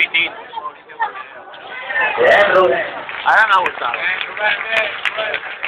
15. Yeah, bro. I don't know what's up.